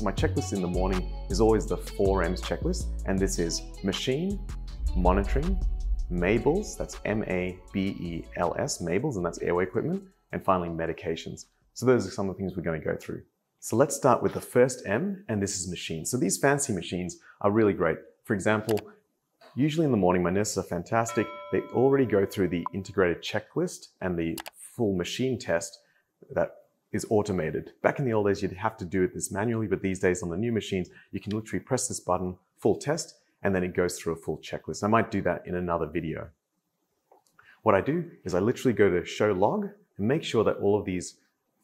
So my checklist in the morning is always the 4Ms checklist, and this is machine, monitoring, Mabels, that's M-A-B-E-L-S, Mabels, and that's airway equipment, and finally medications. So those are some of the things we're going to go through. So let's start with the first M, and this is machine. So these fancy machines are really great. For example, usually in the morning, my nurses are fantastic. They already go through the integrated checklist and the full machine test that is automated. Back in the old days, you'd have to do it this manually, but these days on the new machines, you can literally press this button, full test, and then it goes through a full checklist. I might do that in another video. What I do is I literally go to show log and make sure that all of these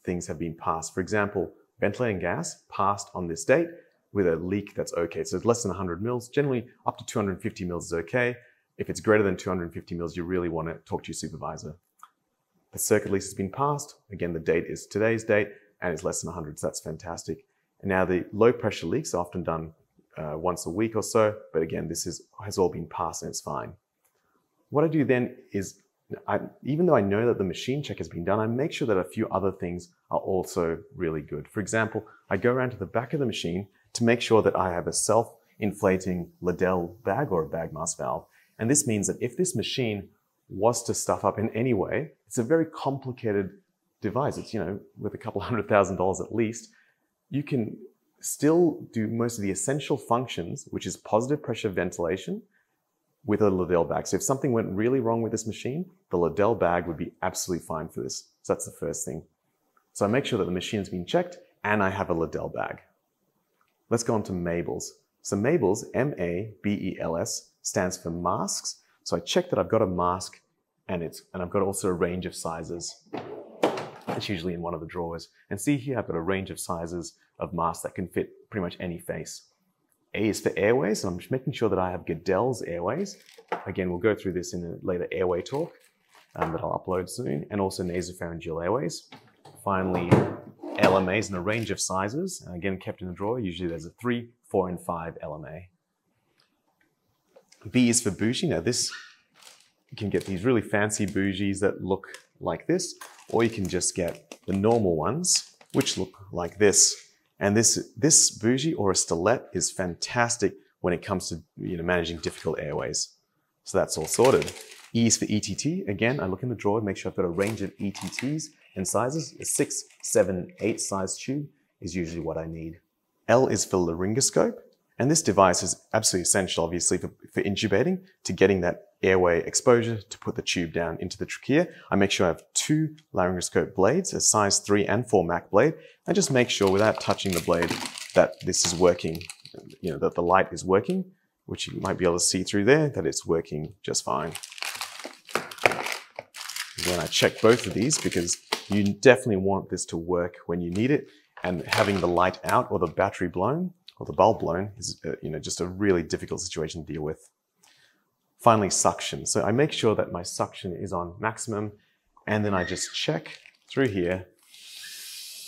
things have been passed. For example, ventilating gas passed on this date with a leak that's okay. So it's less than 100 mils. Generally, up to 250 mils is okay. If it's greater than 250 mils, you really want to talk to your supervisor. The circuit lease has been passed. Again, the date is today's date and it's less than 100, so that's fantastic. And now the low pressure leaks are often done uh, once a week or so, but again, this is, has all been passed and it's fine. What I do then is, I, even though I know that the machine check has been done, I make sure that a few other things are also really good. For example, I go around to the back of the machine to make sure that I have a self-inflating Laerdal bag or a bag mask valve. And this means that if this machine was to stuff up in any way, it's a very complicated device. It's, you know, with a couple hundred thousand dollars at least, you can still do most of the essential functions, which is positive pressure ventilation with a Laerdal bag. So if something went really wrong with this machine, the Laerdal bag would be absolutely fine for this. So that's the first thing. So I make sure that the machine has been checked and I have a Laerdal bag. Let's go on to Mabels. So Mabels, M-A-B-E-L-S, stands for masks. So I check that I've got a mask and it's and I've got also a range of sizes. It's usually in one of the drawers. And see here, I've got a range of sizes of masks that can fit pretty much any face. A is for airways, and I'm just making sure that I have Guedel's airways. Again, we'll go through this in a later airway talk um, that I'll upload soon, and also nasopharyngeal airways. Finally, LMAs in a range of sizes, and again, kept in the drawer. Usually there's a three, four, and five LMA. B is for bougie. Now this, you can get these really fancy bougies that look like this, or you can just get the normal ones, which look like this. And this, this bougie or a stylet is fantastic when it comes to you know, managing difficult airways. So that's all sorted. E is for ETT. Again, I look in the drawer, make sure I've got a range of ETTs and sizes. A six, seven, eight size tube is usually what I need. L is for laryngoscope. And this device is absolutely essential, obviously, for, for intubating, to getting that airway exposure to put the tube down into the trachea. I make sure I have two laryngoscope blades, a size 3 and 4 Mac blade. I just make sure without touching the blade that this is working, you know, that the light is working, which you might be able to see through there, that it's working just fine. Again, I check both of these because you definitely want this to work when you need it and having the light out or the battery blown or the bulb blown is uh, you know, just a really difficult situation to deal with. Finally, suction. So I make sure that my suction is on maximum and then I just check through here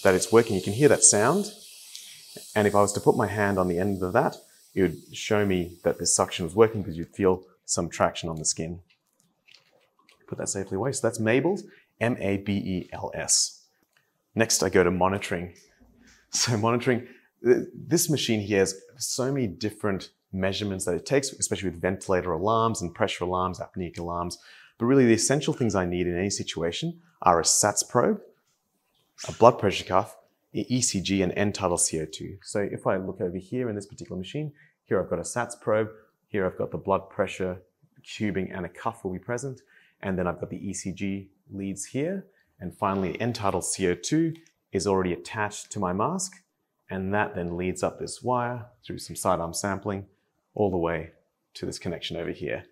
that it's working. You can hear that sound. And if I was to put my hand on the end of that, it would show me that this suction was working because you'd feel some traction on the skin. Put that safely away. So that's Mabels, M-A-B-E-L-S. Next, I go to monitoring. So monitoring, this machine here has so many different measurements that it takes, especially with ventilator alarms and pressure alarms, apneic alarms. But really the essential things I need in any situation are a SATS probe, a blood pressure cuff, an ECG, and end-tidal CO2. So if I look over here in this particular machine, here I've got a SATS probe, here I've got the blood pressure tubing and a cuff will be present, and then I've got the ECG leads here, and finally end-tidal CO2 is already attached to my mask, and that then leads up this wire through some sidearm sampling all the way to this connection over here.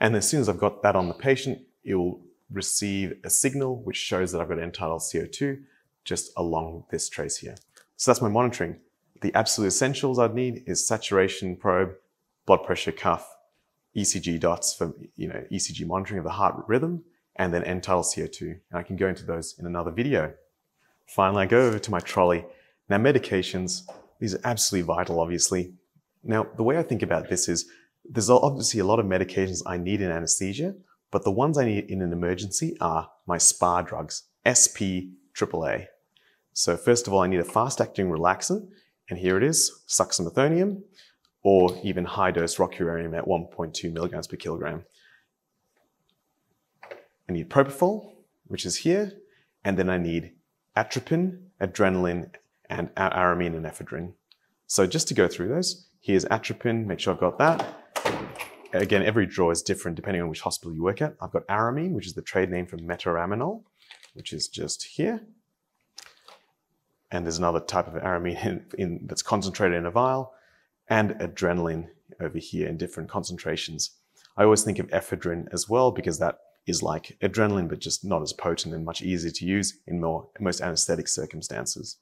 And as soon as I've got that on the patient, it will receive a signal which shows that I've got end-tidal CO2 just along this trace here. So that's my monitoring. The absolute essentials I'd need is saturation probe, blood pressure cuff, ECG dots for you know ECG monitoring of the heart rhythm, and then end-tidal CO2. And I can go into those in another video. Finally, I go over to my trolley now, medications, these are absolutely vital, obviously. Now, the way I think about this is there's obviously a lot of medications I need in anesthesia, but the ones I need in an emergency are my SPA drugs, SP AAA. So first of all, I need a fast-acting relaxant, And here it is, suxamethonium, or even high-dose rocuronium at 1.2 milligrams per kilogram. I need propofol, which is here, and then I need atropine, adrenaline, and aramine and ephedrine. So just to go through those, here's atropine, make sure I've got that. Again, every drawer is different depending on which hospital you work at. I've got aramine, which is the trade name for metaraminol, which is just here. And there's another type of aramine in, in, that's concentrated in a vial, and adrenaline over here in different concentrations. I always think of ephedrine as well because that is like adrenaline, but just not as potent and much easier to use in more, most anesthetic circumstances.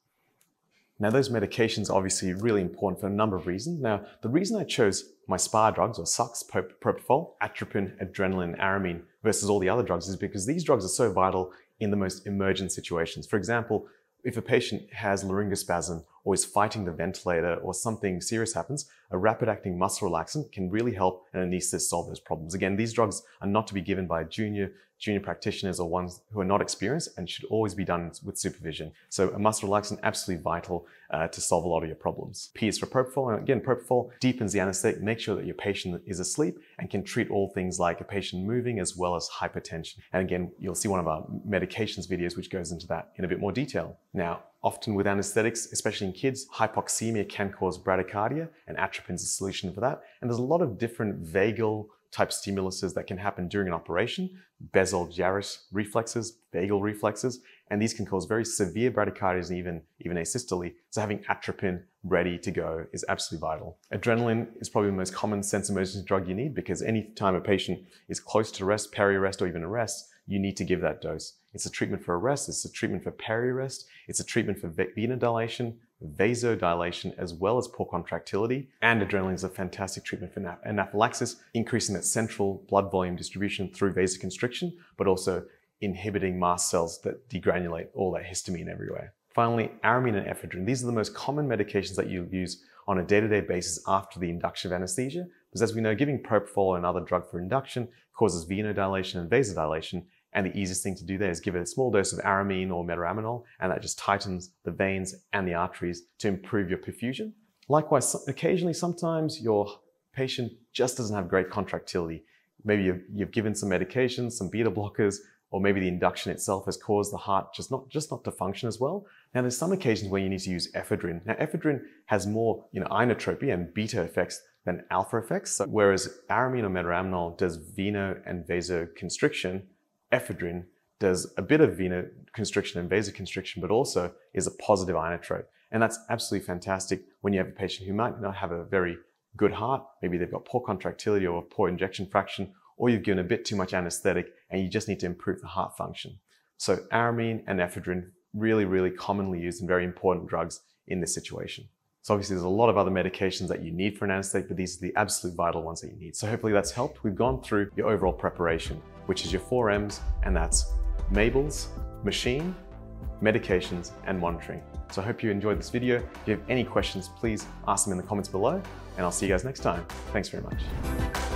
Now, those medications are obviously really important for a number of reasons. Now, the reason I chose my SPA drugs, or SUX, propofol, atropine, adrenaline, aramine, versus all the other drugs is because these drugs are so vital in the most emergent situations. For example, if a patient has laryngospasm or is fighting the ventilator or something serious happens, a rapid-acting muscle relaxant can really help an anesthetist solve those problems. Again, these drugs are not to be given by a junior junior practitioners or ones who are not experienced and should always be done with supervision. So a muscle relaxant absolutely vital uh, to solve a lot of your problems. P is for propofol. And again, propofol deepens the anesthetic, make sure that your patient is asleep and can treat all things like a patient moving as well as hypertension. And again, you'll see one of our medications videos which goes into that in a bit more detail. Now, often with anesthetics, especially in kids, hypoxemia can cause bradycardia and atropine's a solution for that. And there's a lot of different vagal type stimuluses that can happen during an operation, basal gyrus reflexes, vagal reflexes, and these can cause very severe bradycardias and even, even asystole. So having atropine ready to go is absolutely vital. Adrenaline is probably the most common sense emergency drug you need because any time a patient is close to rest, peri-arrest, or even arrest, you need to give that dose. It's a treatment for arrest, it's a treatment for peri-arrest, it's a treatment for venodilation, vasodilation, as well as poor contractility. And adrenaline is a fantastic treatment for anaphylaxis, increasing that central blood volume distribution through vasoconstriction, but also inhibiting mast cells that degranulate all that histamine everywhere. Finally, aramine and ephedrine. These are the most common medications that you use on a day-to-day basis after the induction of anesthesia, because as we know, giving propofol, and another drug for induction, causes venodilation and vasodilation, and the easiest thing to do there is give it a small dose of aramine or metaraminol, and that just tightens the veins and the arteries to improve your perfusion. Likewise, occasionally, sometimes your patient just doesn't have great contractility. Maybe you've, you've given some medications, some beta blockers, or maybe the induction itself has caused the heart just not, just not to function as well. Now, there's some occasions where you need to use ephedrine. Now, ephedrine has more you know, inotropy and beta effects than alpha effects, so whereas aramine or metaraminol does veno and vasoconstriction, ephedrine does a bit of venoconstriction and vasoconstriction, but also is a positive inotrope. And that's absolutely fantastic when you have a patient who might not have a very good heart. Maybe they've got poor contractility or poor ejection fraction, or you've given a bit too much anesthetic and you just need to improve the heart function. So aramine and ephedrine, really, really commonly used and very important drugs in this situation. So obviously there's a lot of other medications that you need for an anesthetic, but these are the absolute vital ones that you need. So hopefully that's helped. We've gone through your overall preparation, which is your four M's, and that's Mabel's, machine, medications, and monitoring. So I hope you enjoyed this video. If you have any questions, please ask them in the comments below, and I'll see you guys next time. Thanks very much.